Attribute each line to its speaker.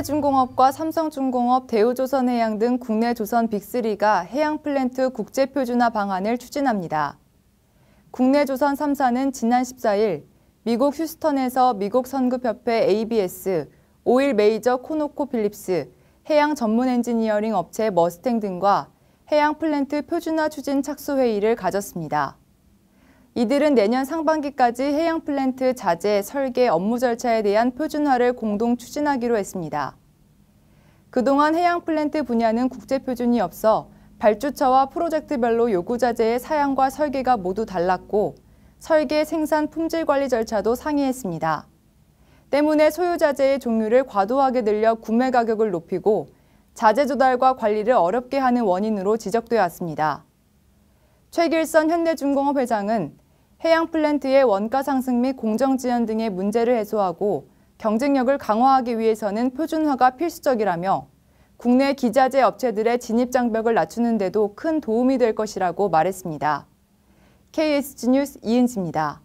Speaker 1: 현대중공업과 삼성중공업, 대우조선해양 등 국내 조선 빅3가 해양 플랜트 국제 표준화 방안을 추진합니다. 국내 조선 3사는 지난 14일 미국 휴스턴에서 미국 선급협회 ABS, 오일 메이저 코노코 필립스, 해양 전문 엔지니어링 업체 머스탱 등과 해양 플랜트 표준화 추진 착수 회의를 가졌습니다. 이들은 내년 상반기까지 해양 플랜트 자재, 설계, 업무 절차에 대한 표준화를 공동 추진하기로 했습니다. 그동안 해양 플랜트 분야는 국제 표준이 없어 발주처와 프로젝트별로 요구 자재의 사양과 설계가 모두 달랐고 설계, 생산, 품질 관리 절차도 상이했습니다. 때문에 소유 자재의 종류를 과도하게 늘려 구매 가격을 높이고 자재 조달과 관리를 어렵게 하는 원인으로 지적되어 왔습니다. 최길선 현대중공업 회장은 해양 플랜트의 원가 상승 및 공정 지연 등의 문제를 해소하고 경쟁력을 강화하기 위해서는 표준화가 필수적이라며 국내 기자재 업체들의 진입 장벽을 낮추는 데도 큰 도움이 될 것이라고 말했습니다. KSG 뉴스 이은지입니다.